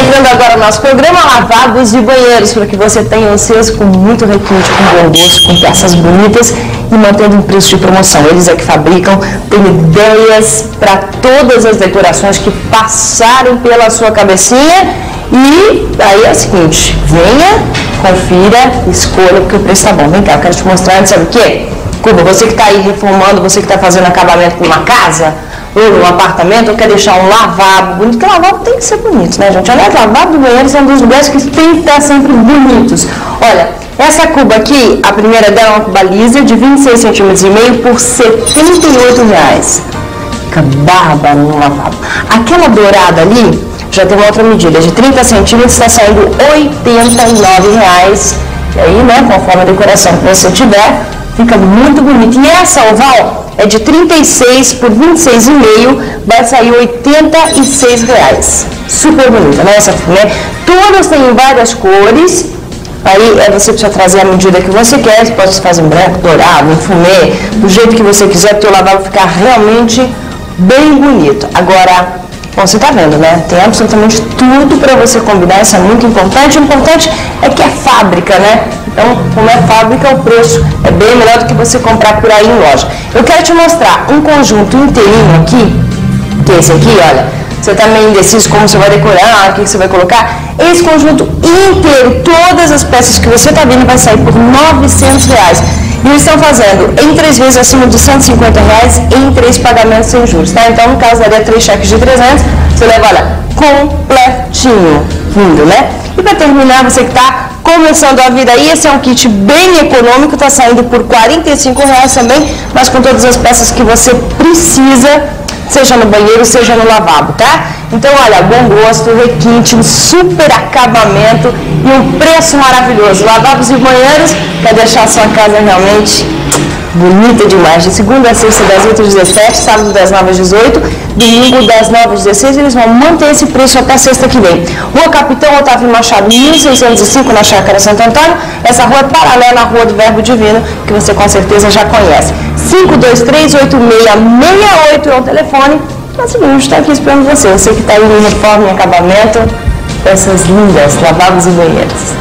entrando agora no nosso programa Lavados de Banheiros, para que você tenha os com muito requinte, com bom gosto, com peças bonitas e mantendo um preço de promoção. Eles é que fabricam, tem ideias para todas as decorações que passaram pela sua cabecinha. E aí é o seguinte, venha, confira, escolha, porque o preço está bom. Vem cá, eu quero te mostrar, sabe o quê? Cuba, você que está aí reformando, você que está fazendo acabamento numa casa, ou num apartamento, ou quer deixar um lavabo bonito, porque lavabo tem que ser bonito, né, gente? Aliás, lavabo do banheiro são um dos lugares que tem que estar sempre bonitos. Olha, essa cuba aqui, a primeira dela é uma cuba lisa de 26 centímetros e meio por 78 reais. Fica bárbaro no lavabo. Aquela dourada ali, já tem uma outra medida, de 30 centímetros, está saindo 89 reais. E aí, né, conforme a decoração que você tiver, fica muito bonito. E essa oval, é de 36 por 26,5, vai sair 86 reais. Super bonita, né? Essa, né? Todas têm várias cores. Aí é você precisa trazer a medida que você quer, você pode fazer em branco, dourado, em fumê, do jeito que você quiser, para o lavabo ficar realmente bem bonito. Agora, Bom, você está vendo, né? Tem absolutamente tudo para você combinar, isso é muito importante. O importante é que é fábrica, né? Então, como é fábrica, o preço é bem melhor do que você comprar por aí em loja. Eu quero te mostrar um conjunto inteirinho aqui, que é esse aqui, olha. Você está meio indeciso como você vai decorar, o que você vai colocar. Esse conjunto inteiro, todas as peças que você está vendo, vai sair por 900 reais. E estão fazendo em três vezes acima de 150 reais em três pagamentos sem juros, tá? Então, no caso, daria três cheques de 300, você leva, olha, completinho, lindo, né? E para terminar, você que está começando a vida aí, esse é um kit bem econômico, está saindo por 45 reais também, mas com todas as peças que você precisa seja no banheiro, seja no lavabo, tá? Então, olha, bom gosto, requinte, um super acabamento e um preço maravilhoso. Lavabos e banheiros para deixar a sua casa realmente bonita demais. De segunda a sexta, das 8 às 17, sábado das 9 às 18, domingo das 9 às 16, eles vão manter esse preço até sexta que vem. Rua Capitão Otávio Machado, 1605, na Chácara Santo Antônio. Essa rua é paralela à Rua do Verbo Divino, que você com certeza já conhece. 5238668 é o telefone. Mas o seguinte, está aqui esperando você. Você que está aí em reforma e acabamento, peças lindas, lavados e banheiros.